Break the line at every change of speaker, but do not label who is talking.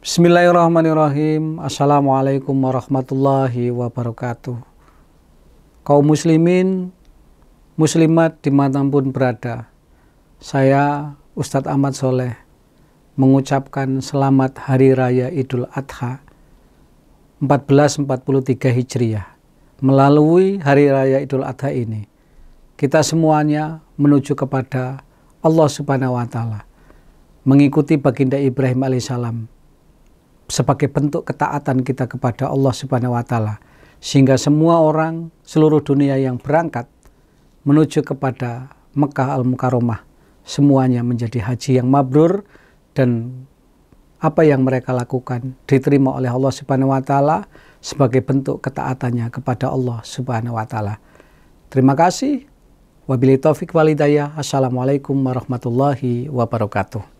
Bismillahirrahmanirrahim. Assalamualaikum warahmatullahi wabarakatuh. Kaum muslimin, muslimat di mana pun berada, saya Ustadz Ahmad Soleh mengucapkan selamat Hari Raya Idul Adha 1443 Hijriah. Melalui Hari Raya Idul Adha ini, kita semuanya menuju kepada Allah Subhanahu wa taala. Mengikuti baginda Ibrahim alaihissalam sebagai bentuk ketaatan kita kepada Allah Subhanahu wa taala sehingga semua orang seluruh dunia yang berangkat menuju kepada Mekah Al-Mukarramah semuanya menjadi haji yang mabrur dan apa yang mereka lakukan diterima oleh Allah Subhanahu wa taala sebagai bentuk ketaatannya kepada Allah Subhanahu wa taala. Terima kasih. Wabillahi taufik walidayah. Assalamualaikum warahmatullahi wabarakatuh.